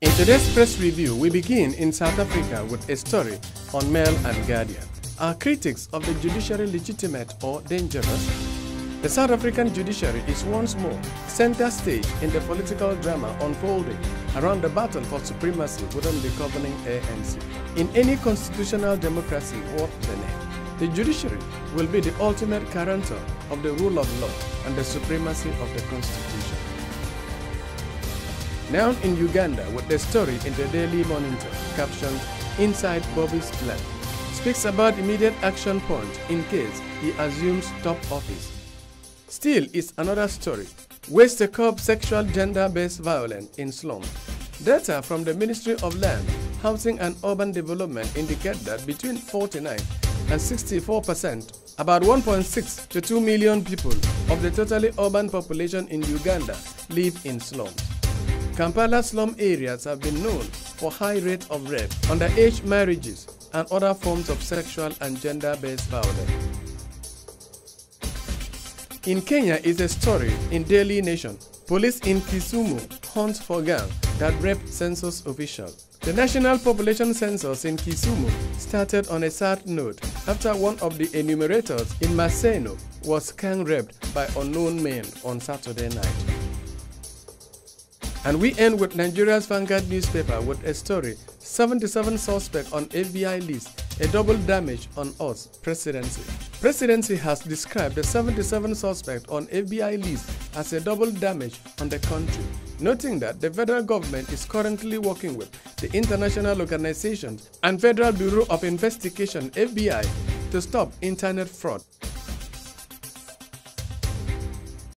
In today's press review, we begin in South Africa with a story on Mail and Guardian. Are critics of the judiciary legitimate or dangerous? The South African judiciary is once more center stage in the political drama unfolding around the battle for supremacy within the governing ANC. In any constitutional democracy worth the name, the judiciary will be the ultimate guarantor of the rule of law and the supremacy of the constitution. Now in Uganda with the story in the Daily Monitor captioned Inside Bobi's Plan speaks about immediate action point in case he assumes top office. Still is another story. Waste to curb sexual gender-based violence in slums. Data from the Ministry of Land, Housing and Urban Development indicate that between 49 and 64 percent, about 1.6 to 2 million people of the totally urban population in Uganda live in slums. Kampala slum areas have been known for high rate of rape, underage marriages, and other forms of sexual and gender-based violence. In Kenya is a story in Daily Nation. Police in Kisumu hunt for gang that raped census official. The national population census in Kisumu started on a sad note after one of the enumerators in Maseno was gang raped by unknown men on Saturday night. And we end with Nigeria's Vanguard newspaper with a story 77 suspects on FBI list, a double damage on us, presidency. Presidency has described the 77 suspects on FBI list as a double damage on the country, noting that the federal government is currently working with the international organizations and Federal Bureau of Investigation FBI to stop internet fraud.